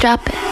Drop it.